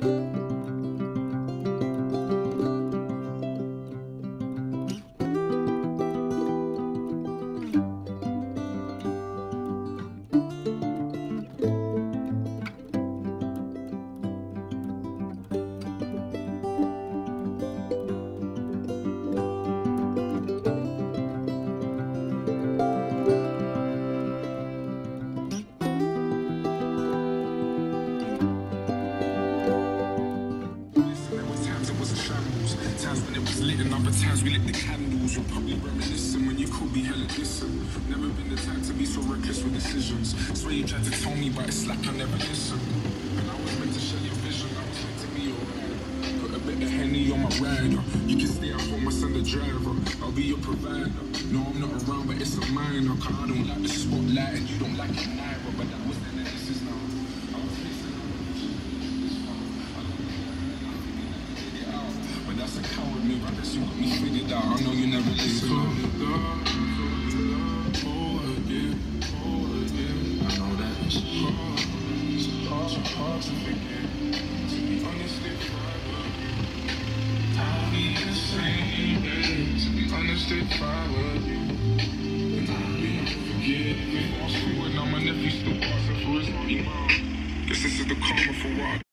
Música times when it was lit, and other times we lit the candles. You're probably reminiscing when you could be hella distant. Never been the type to be so reckless with decisions. Swear you tried to tell me, but it's like I never listened. And I was meant to share your vision, I was meant to be your ride. Put a bit of henny on my rider. You can stay at home, I send the driver. I'll be your provider. No, I'm not around, but it's a minor. Cause I don't like the spotlight, and you don't like it neither. But that was then, and this is now. I was facing out this far. I don't figure it out. But that's a coward move. I guess you got me figured out. I know you never listen. Again, again. I know that it's hard. It's hard, it's hard to forget. To be honest, if I were you, I'll be the same. To be honest, if I were you, then I'd be forgetting. Fast forward, now my nephew still passing for his mommy mom. Guess this is the karma for what